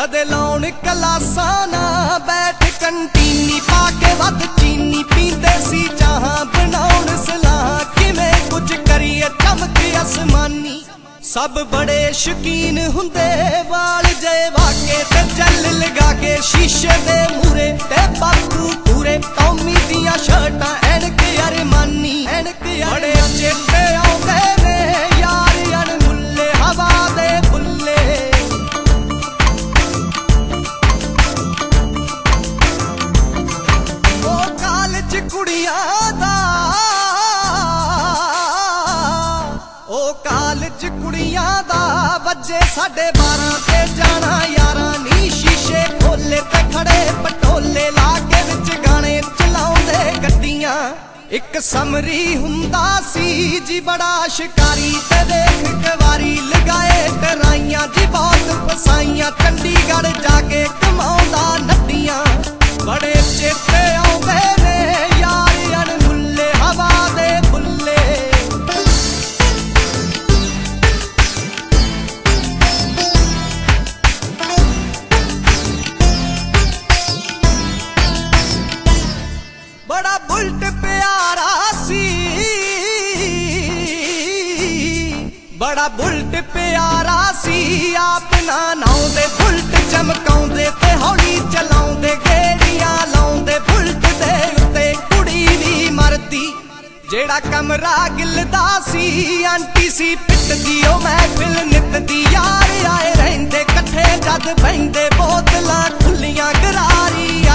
ਕਦੇ ਲਾਉਣ ਕਲਾਸਾਂ ਨਾ ਬੈਠ, ਕੰਟੀਨੀ ਪਾ ਕੇ ਵੱਧ ਚੀਨੀ ਪੀਂਦੇ ਸੀ, ਚਾਹਾਂ ਬਣਾਉਣ ਸਲਾਹ ਕਿਵੇਂ ਕੁਝ ਕਰੀਏ, ਚਮਕ ਅਸਮਾਨੀ। ਸਭ ਬੜੇ ਸ਼ਕੀਨ ਹੁੰਦੇ, ਵਾਲ ਜੇ ਵਾਕੇ ਤੇ ਚੱਲ ਲਗਾ ਕੇ ਸ਼ੀਸ਼ੇ ਦੇ ਮੂਰੇ ਤੇ ਬਾਪੂ ਪੂਰੇ ਕੌਮੀ ਦੀਆਂ ਸ਼ਰਟਾਂ ਕਾਲਜ ਕੁੜੀਆਂ ਦਾ ਵੱਜੇ ਸਾਡੇ 12 ਤੇ ਜਾਣਾ ਯਾਰਾਂ ਨੀ, ਸ਼ੀਸ਼ੇ ਖੋਲੇ ਤੇ ਖੜੇ ਪਟੋਲੇ ਲਾ ਕੇ ਵਿੱਚ ਗਾਣੇ ਚਲਾਉਂਦੇ ਗੱਡੀਆਂ। ਇੱਕ ਸਮਰੀ ਹੁੰਦਾ ਸੀ ਜੀ ਬੜਾ ਸ਼ਿਕਾਰੀ ਤੇ ਦੇਖ ਬੁਲਟ ਪਿਆਰਾ ਸੀ, ਆਪਣਾ ਨਾ ਨਾਉਂਦੇ ਬੁਲਟ ਚਮਕਾਉਂਦੇ ਤੇ ਹੌਲੀ ਚਲਾਉਂਦੇ, ਗੇੜੀਆਂ ਲਾਉਂਦੇ, ਬੁਲਟ ਦੇ ਉੱਤੇ ਕੁੜੀ ਵੀ ਮਰਦੀ। ਜਿਹੜਾ ਕਮਰਾ ਗਿਲਦਾ ਸੀ, ਆਂਟੀ ਸੀ ਪਿੱਟਦੀ, ਉਹ ਮਹਿਫਿਲ ਨਿੱਤ ਦੀ ਯਾਰ ਆਏ ਰਹਿੰਦੇ, ਇਕੱਠੇ ਜਦ ਬੈਂਦੇ ਬੋਤਲਾਂ ਖੁੱਲੀਆਂ, ਗਰਾਰੀ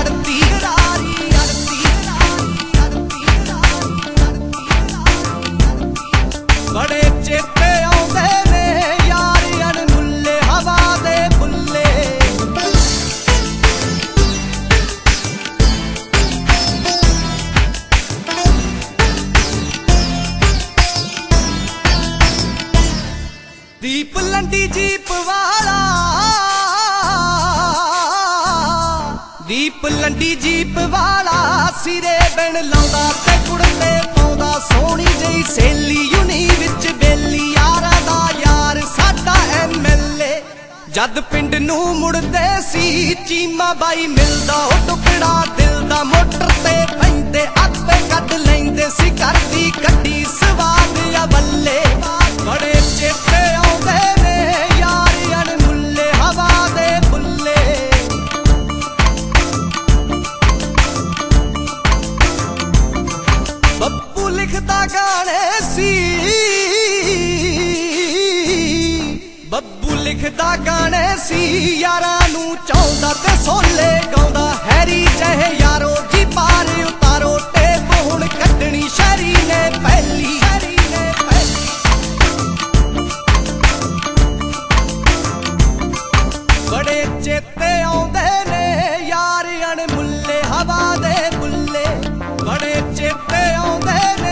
ਦੀਪ ਲੰਡੀ ਜੀਪ ਵਾਲਾ ਸਿਰੇ ਬਣ ਲਾਉਂਦਾ ਤੇ ਕੁੜਤੇ ਪਾਉਂਦਾ, ਸੋਹਣੀ ਜਈ ਸੇਲੀ ਯੂਨੀ ਵਿੱਚ ਬੇਲੀ, ਯਾਰਾਂ ਦਾ ਯਾਰ ਸਾਡਾ ਐਮਐਲਏ ਜਦ ਪਿੰਡ ਨੂੰ ਮੁੜਦੇ ਸੀ, ਚੀਮਾ ਬਾਈ ਮਿਲਦਾ, ਉਹ ਟੁਕੜਾ ਦਿਲ ਦਾ ਮੋਟਰ ਤੇ ਪੈਂਦੇ, ਆਪੇ ਕੱਢ ਲੈਂਦੇ ਸੀ ਕਰਦੀ ਗੱਡੀ ਸਵਾਦ ਆ ਬੱਲੇ। ਲਿਖਦਾ ਗਾਣੇ ਸੀ, ਯਾਰਾਂ ਨੂੰ ਚਾਹੁੰਦਾ ਤੇ ਸੋਲੇ ਗਾਉਂਦਾ। ਹੈਰੀ ਜਹੇ ਯਾਰੋ ਜੀ ਪਾਰ ਉਤਾਰੋ ਤੇ ਬੋਲ ਕੱਢਣੀ ਸ਼ਹਿਰੀ ਨੇ ਪਹਿਲੀ। ਬੜੇ ਚੇਤੇ ਆਉਂਦੇ ਨੇ ਯਾਰ ਅਣਮੁੱਲੇ, ਹਵਾ ਦੇ ਬੁੱਲੇ। ਬੜੇ ਚੇਤੇ ਆਉਂਦੇ ਨੇ